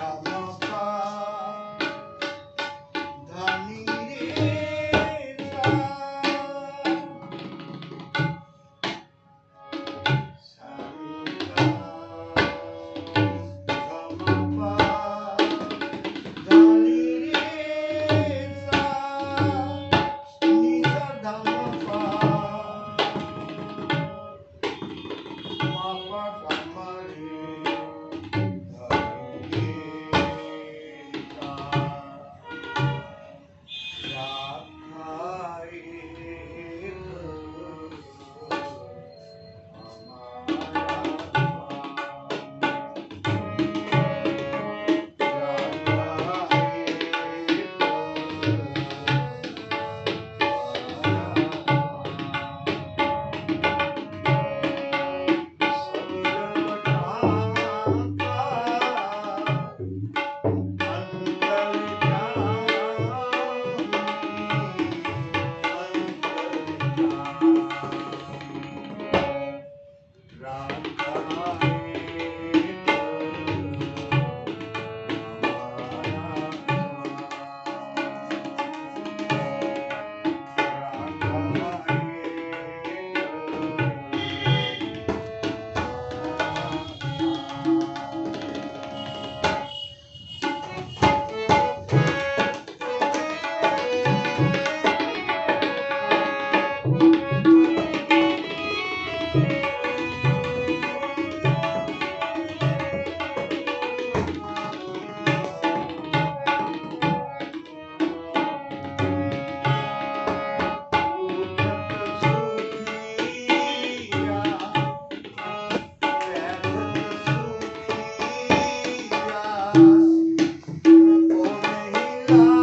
um, Santa God.